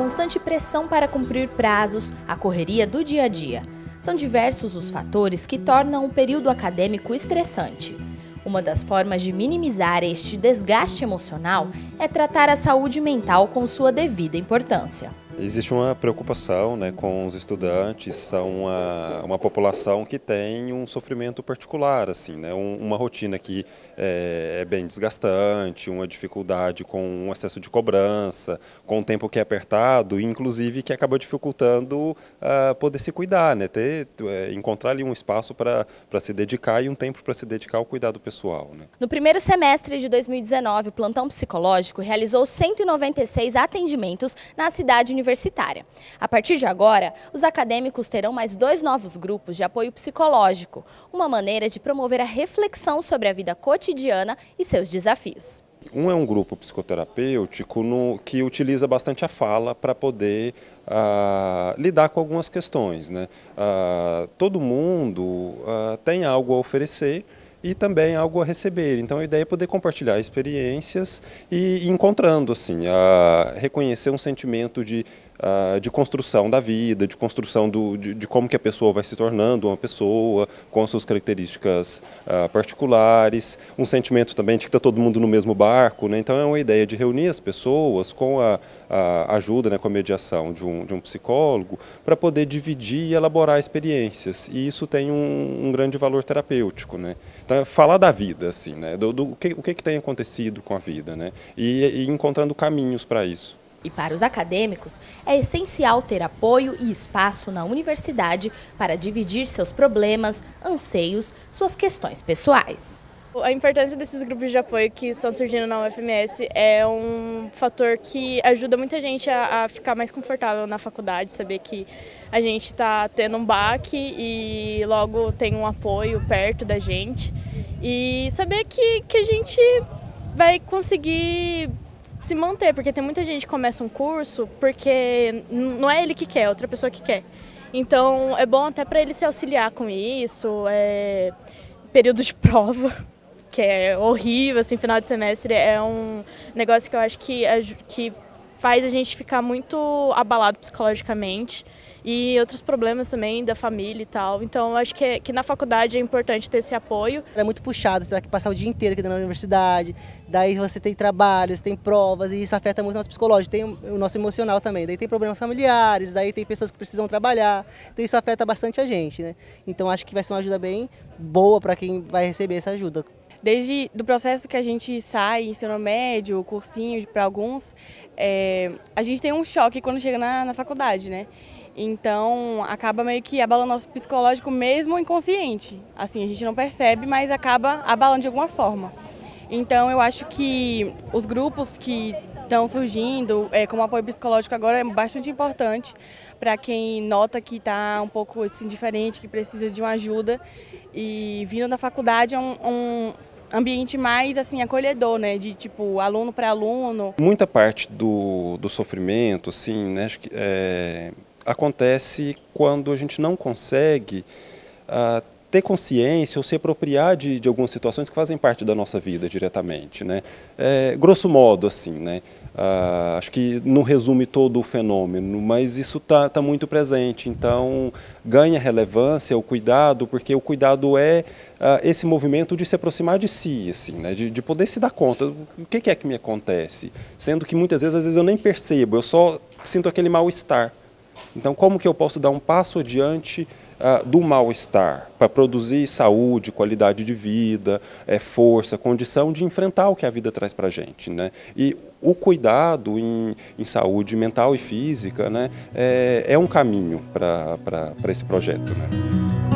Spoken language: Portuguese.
constante pressão para cumprir prazos, a correria do dia a dia. São diversos os fatores que tornam o período acadêmico estressante. Uma das formas de minimizar este desgaste emocional é tratar a saúde mental com sua devida importância. Existe uma preocupação né, com os estudantes, são uma, uma população que tem um sofrimento particular, assim, né, um, uma rotina que é, é, bem desgastante, uma dificuldade com um excesso de cobrança, com um tempo que é apertado, inclusive que acaba dificultando uh, poder se cuidar, né, ter, é, encontrar ali um espaço para se dedicar e um tempo para se dedicar ao cuidado pessoal. Né. No primeiro semestre de 2019, o plantão psicológico realizou 196 atendimentos na cidade universitária universitária. A partir de agora, os acadêmicos terão mais dois novos grupos de apoio psicológico, uma maneira de promover a reflexão sobre a vida cotidiana e seus desafios. Um é um grupo psicoterapêutico no, que utiliza bastante a fala para poder ah, lidar com algumas questões. Né? Ah, todo mundo ah, tem algo a oferecer e também algo a receber. Então a ideia é poder compartilhar experiências e encontrando assim, a reconhecer um sentimento de de construção da vida, de construção do, de, de, como que a pessoa vai se tornando uma pessoa, com as suas características particulares, um sentimento também de que está todo mundo no mesmo barco, né? então é uma ideia de reunir as pessoas com a, a ajuda, né, com a mediação de um, de um psicólogo, para poder dividir e elaborar experiências, e isso tem um, um grande valor terapêutico. Né? É falar da vida, assim, né? do, do o, que, o que, que tem acontecido com a vida, né? e, e encontrando caminhos para isso. E para os acadêmicos, é essencial ter apoio e espaço na universidade para dividir seus problemas, anseios, suas questões pessoais. A importância desses grupos de apoio que estão surgindo na UFMS é um fator que ajuda muita gente a, a ficar mais confortável na faculdade, saber que a gente está tendo um baque e logo tem um apoio perto da gente e saber que, que a gente vai conseguir se manter, porque tem muita gente que começa um curso porque não é ele que quer, é outra pessoa que quer. Então é bom até para ele se auxiliar com isso, é período de prova, que é horrível, assim, final de semestre é um negócio que eu acho que, que faz a gente ficar muito abalado psicologicamente e outros problemas também da família e tal. Então, acho que, é, que na faculdade é importante ter esse apoio. É muito puxado, você tem que passar o dia inteiro aqui na universidade, daí você tem trabalhos, tem provas, e isso afeta muito o nosso psicológico, tem o nosso emocional também. Daí tem problemas familiares, daí tem pessoas que precisam trabalhar, então isso afeta bastante a gente, né? Então, acho que vai ser uma ajuda bem boa para quem vai receber essa ajuda desde do processo que a gente sai, ensino médio, cursinho para alguns, é, a gente tem um choque quando chega na, na faculdade, né? Então, acaba meio que abalando nosso psicológico mesmo inconsciente. Assim, a gente não percebe, mas acaba abalando de alguma forma. Então, eu acho que os grupos que estão surgindo, é, como apoio psicológico agora, é bastante importante para quem nota que está um pouco assim, diferente, que precisa de uma ajuda. E vindo da faculdade é um, um ambiente mais assim acolhedor, né, de tipo aluno para aluno. Muita parte do, do sofrimento, assim, né, é, acontece quando a gente não consegue uh, ter consciência ou se apropriar de, de, algumas situações que fazem parte da nossa vida diretamente, né? É, grosso modo, assim, né? Uh, acho que não resume todo o fenômeno, mas isso está tá muito presente. Então, ganha relevância o cuidado, porque o cuidado é uh, esse movimento de se aproximar de si, assim, né? de, de poder se dar conta. O que, que é que me acontece? Sendo que muitas vezes, às vezes eu nem percebo, eu só sinto aquele mal-estar. Então, como que eu posso dar um passo adiante uh, do mal-estar para produzir saúde, qualidade de vida, é, força, condição de enfrentar o que a vida traz para a gente, né? E o cuidado em, em saúde mental e física, né, é, é um caminho para esse projeto, né?